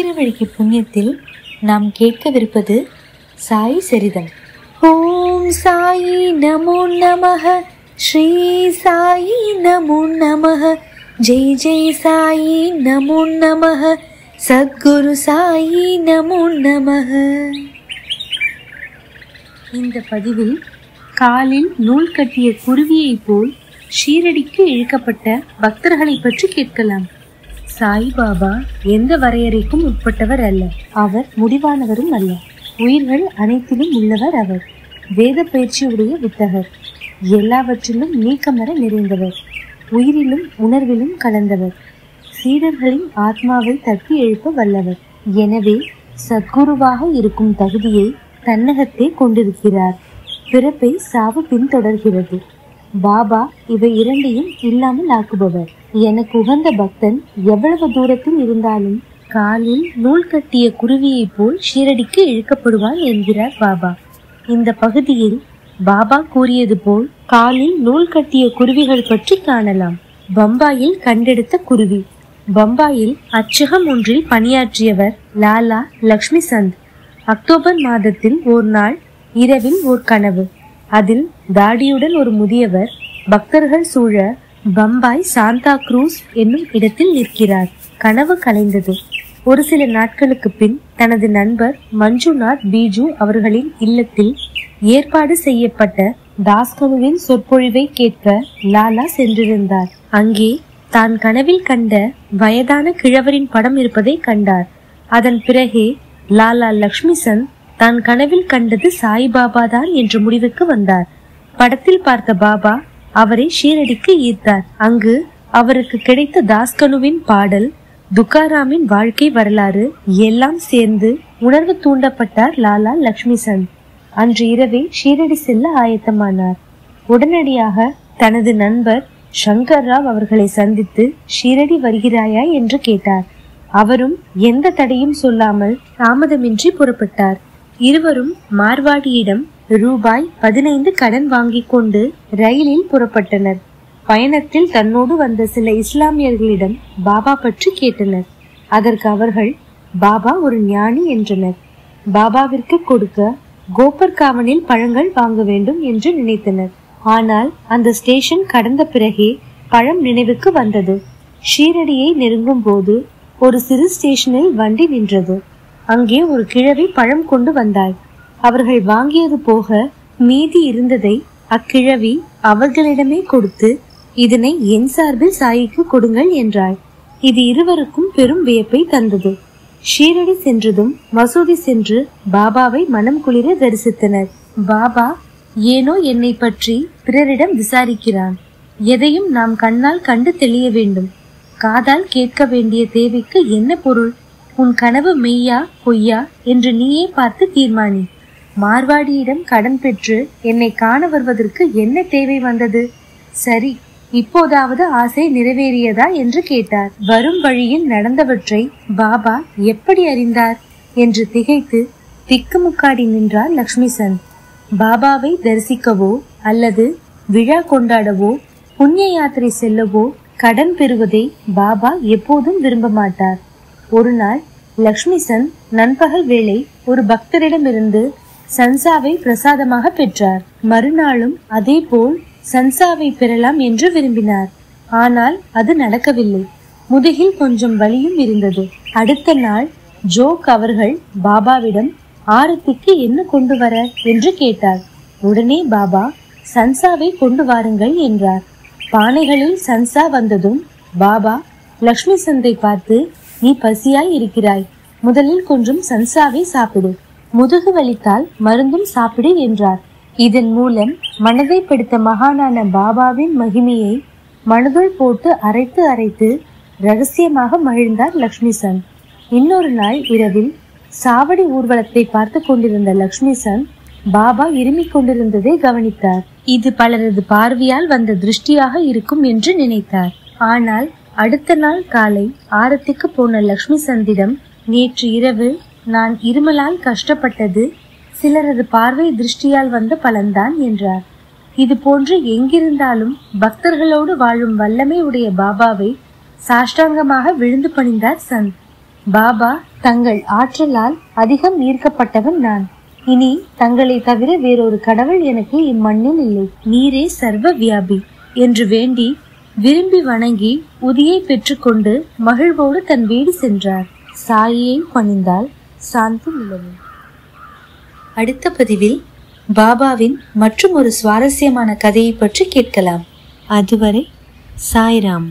போகிற வழிக்கு புண்ணியத்தில் நாம் கேட்கவிருப்பது சாய் சரிதம். ஓம் சாயி நமோ நமக ஸ்ரீ சாயி நமோ நமக ஜெய் ஜெய் சாயி நமோ நமக சத்குரு சாயி நமோ நமக இந்த பதிவில் காலில் நூல் கட்டிய குருவியைப் போல் ஷீரடிக்கு இழுக்கப்பட்ட பக்தர்களை பற்றி கேட்கலாம். சாய்பாபா எந்த வரையறைக்கும் உட்பட்டவர் அல்ல. அவர் முடிவானவரும் அல்ல. உயிர்கள் அனைத்திலும் உள்ளவர் அவர். வேத பயிற்சியுடைய வித்தகர். எல்லாவற்றிலும் நீக்கமர நிறைந்தவர். உயிரிலும் உணர்விலும் கலந்தவர். சீடர்களின் ஆத்மாவை தட்டி எழுப்ப வல்லவர். எனவே சத்குருவாக இருக்கும் தகுதியை தன்னகத்தே கொண்டிருக்கிறார். பிறப்பை சாவு பின்தொடர்கிறது. பாபா இவை இரண்டையும் இல்லாமல் ஆக்குபவர். எனக்கு உகந்த பக்தன் எவ்வளவு தூரத்தில் இருந்தாலும் காலில் நூல் கட்டிய குருவியைப் போல் ஷீரடிக்கு இழுக்கப்படுவான் என்கிறார் பாபா. இந்த பகுதியில் பாபா கூறியது போல் காலில் நூல் கட்டிய குருவிகள் பற்றி காணலாம். பம்பாயில் கண்டெடுத்த குருவி. பம்பாயில் அச்சகம் ஒன்றில் பணியாற்றியவர் லாலா லக்ஷ்மி சந்த் அக்டோபர் மாதத்தில் ஒரு நாள் இரவில் ஓர் கனவு. அதில் தாடியுடன் ஒரு முதியவர் பக்தர்கள் சூழ பம்பாய் சாந்தா குரூஸ் என்னும் இடத்தில் நிற்கிறார். கனவு கலைந்தது. ஒரு சில நாட்களுக்கு பின் தனது நண்பர் மஞ்சுநாத் பீஜு அவர்களின் இல்லத்தில் ஏற்பாடு செய்யப்பட்ட தாஸ்கனுவின் சொற்பொழிவை கேட்க லாலா சென்றிருந்தார். அங்கே தான் கனவில் கண்ட வயதான கிழவரின் படம் இருப்பதை கண்டார். அதன் பிறகே லாலா லக்ஷ்மி சந்த் தான் கனவில் கண்டது சாய்பாபா தான் என்ற முடிவுக்கு வந்தார். படத்தில் பார்த்த பாபா அவரை ஷீரடிக்கு ஈர்த்தார். அங்கு அவருக்கு கிடைத்த தாஸ்கனுவின் பாடல் துக்காராமின் வாழ்க்கை வரலாறு எல்லாம் சேர்ந்து உணர்வு தூண்டப்பட்டார் லாலா லக்ஷ்மி சந்த் அன்று இரவே ஷீரடி செல்ல ஆயத்தமானார். உடனடியாக தனது நண்பர் சங்கர் ராவ் அவர்களை சந்தித்து ஷீரடி வருகிறாயா? என்று கேட்டார். அவரும் எந்த தடையும் சொல்லாமல் தாமதமின்றி புறப்பட்டார். இருவரும் மார்வாடியிடம் ரூபாய் பதினைந்து கடன் வாங்கிக் கொண்டு ரயிலில் புறப்பட்டனர். பயணத்தில் தன்னோடு வந்த சில இஸ்லாமியர்களிடம் பாபா பற்றி கேட்டனர். அதற்கு அவர்கள் பாபா ஒரு ஞானி என்றனர். பாபாவிற்கு கொடுக்க கோபர்காவனில் பழங்கள் வாங்க வேண்டும் என்று நினைத்தனர். ஆனால் அந்த ஸ்டேஷன் கடந்த பிறகே பழம் நினைவுக்கு வந்தது. ஷீரடியை நெருங்கும் போது ஒரு சிறு ஸ்டேஷனில் வண்டி நின்றது. அங்கே ஒரு கிழவி பழம் கொண்டு வந்தாள். அவர்கள் வாங்கியது போக மீதி இருந்ததை அக்கிழவி அவர்களிடமே கொடுத்து இதனை என் சார்பில் சாயிக்கு கொடுங்கள் என்றாள். இது இருவருக்கும் பெரும் வியப்பை தந்தது. ஷீரடி சென்றதும் மசூதி சென்று பாபாவை மனம் குளிர தரிசித்தனர். பாபா ஏனோ என்னை பற்றி பிறரிடம் விசாரிக்கிறான். எதையும் நாம் கண்ணால் கண்டு தெளிய வேண்டும். காதால் கேட்க வேண்டிய தேவைக்கு என்ன பொருள்? உன் கனவு மெய்யா பொய்யா என்று நீயே பார்த்து தீர்மானி. மார்வாடியிடம் கடன் பெற்று என்னை காண வருவதற்கு என்ன தேவை வந்தது? சரி இப்போதாவது ஆசை நிறைவேறியதா என்று கேட்டார். வரும் வழியில் நடந்தவற்றை பாபா எப்படி அறிந்தார்? என்று திகைத்து திக்குமுக்காடி நின்றார் லக்ஷ்மி சந்த் பாபாவை தரிசிக்கவோ அல்லது விழா கொண்டாடவோ புண்ணிய யாத்திரை செல்லவோ கடன் பெறுவதை பாபா எப்போதும் விரும்ப மாட்டார். ஒரு நாள் லக்ஷ்மி சந்த் நண்பகல் வேளை ஒரு பக்தரிடமிருந்து சன்சாவை பிரசாதமாக பெற்றார். மறுநாளும் அதே போல் சன்சாவை பெறலாம் என்று விரும்பினார். ஆனால் அது நடக்கவில்லை. முதுகில் கொஞ்சம் வலியும் இருந்தது. அடுத்த நாள் ஜோக் அவர்கள் பாபாவிடம் ஆரத்திக்கு என்ன கொண்டு வர? என்று கேட்டார். உடனே பாபா சன்சாவை கொண்டு வாருங்கள் என்றார். பானைகளில் சன்சா வந்ததும் பாபா லக்ஷ்மி சந்தை பார்த்து நீ பசியாய் இருக்கிறாய். முதலில் கொஞ்சம் சன்சாவை சாப்பிடு. முதுகு வலித்தால் மருந்தும் சாப்பிடு என்றார். இதன் மூலம் மனதை பிடித்த மகானான பாபாவின் மகிமையை மனதுள் போட்டு அரைத்து அரைத்து ரகசியமாக மகிழ்ந்தார் லக்ஷ்மி சன். இன்னொரு நாள் இரவில் சாவடி ஊர்வலத்தை பார்த்து கொண்டிருந்த லக்ஷ்மி சன் பாபா இருமிக் கொண்டிருந்ததை கவனித்தார். இது பலரது பார்வையால் வந்த திருஷ்டியாக இருக்கும் என்று நினைத்தார். ஆனால் அடுத்த நாள் காலை ஆரத்திக்கு போன லக்ஷ்மி சந்திடம் நேற்று இரவு நான் இருமலால் கஷ்டப்பட்டது. சிலரது பார்வை திருஷ்டியால் வந்த பலன்தான் என்றார். இது போன்று எங்கிருந்தாலும் பக்தர்களோடு வாழும் வல்லமை உடைய பாபாவை சாஷ்டாங்கமாக விழுந்து பணிந்தார் சந்த். பாபா தங்கள் ஆற்றலால் அதிகம் ஈர்க்கப்பட்டவன் நான். இனி தங்களை தவிர வேறொரு கடவுள் எனக்கு இம்மண்ணில் இல்லை. நீரே சர்வ வியாபி என்று வேண்டி விரும்பி வணங்கி உதியை பெற்றுக்கொண்டு மகிழ்வோடு தன் வீடு சென்றார். சாயியை பணிந்தால் சாந்தி நிலவும் அடுத்த பதிவில் பாபாவின் மற்றும் ஒரு சுவாரஸ்யமான கதையை பற்றி கேட்கலாம். அதுவரை சாய்ராம்.